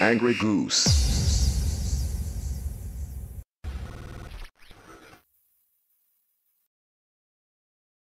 Angry Goose.